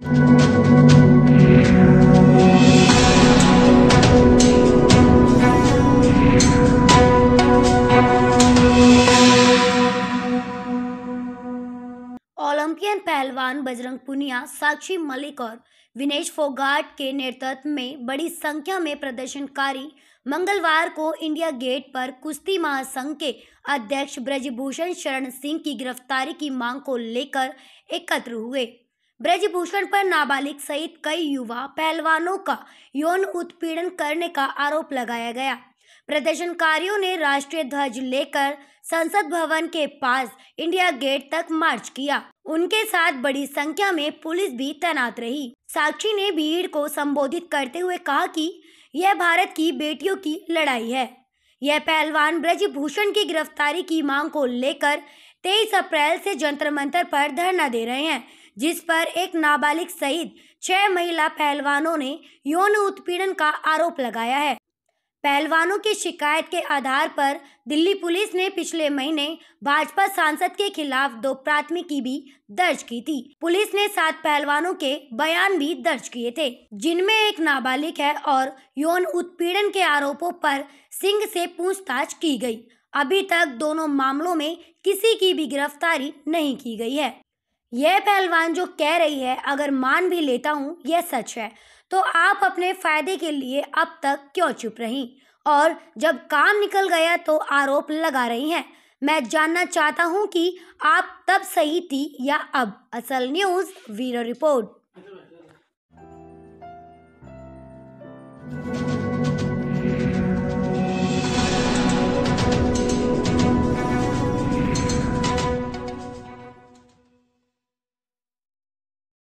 Olympian पहलवान बजरंग पुनिया, साक्षी मलिक और विनेश फोगाट के नेतृत्व में बड़ी संख्या में प्रदर्शनकारी मंगलवार को इंडिया गेट पर कुश्ती महासंघ के अध्यक्ष ब्रजभूषण शरण सिंह की गिरफ्तारी की मांग को लेकर एकत्र हुए। ब्रजभूषण पर नाबालिग सहित कई युवा पहलवानों का यौन उत्पीड़न करने का आरोप लगाया गया। प्रदर्शनकारियों ने राष्ट्रीय ध्वज लेकर संसद भवन के पास इंडिया गेट तक मार्च किया। उनके साथ बड़ी संख्या में पुलिस भी तैनात रही। साक्षी ने भीड़ को संबोधित करते हुए कहा कि यह भारत की बेटियों की लड़ाई है। यह पहलवान ब्रजभूषण की गिरफ्तारी की मांग को लेकर 23 अप्रैल से जंतर मंतर पर धरना दे रहे हैं जिस पर एक नाबालिग सहित छह महिला पहलवानों ने यौन उत्पीड़न का आरोप लगाया है। पहलवानों की शिकायत के आधार पर दिल्ली पुलिस ने पिछले महीने भाजपा सांसद के खिलाफ दो प्राथमिकी भी दर्ज की थी। पुलिस ने सात पहलवानों के बयान भी दर्ज किए थे, जिनमें एक नाबालिग है और यौन उत्पीड़न के आरोपों पर सिंह से पूछताछ की गई। अभी तक दोनों मामलों में किसी की भी गिरफ्तारी नहीं की गई है। यह पहलवान जो कह रही है, अगर मान भी लेता हूँ, यह सच है। तो आप अपने फ़ायदे के लिए अब तक क्यों चुप रही? और जब काम निकल गया तो आरोप लगा रही हैं। मैं जानना चाहता हूँ कि आप तब सही थी या अब? असल न्यूज़ वीरो रिपोर्ट।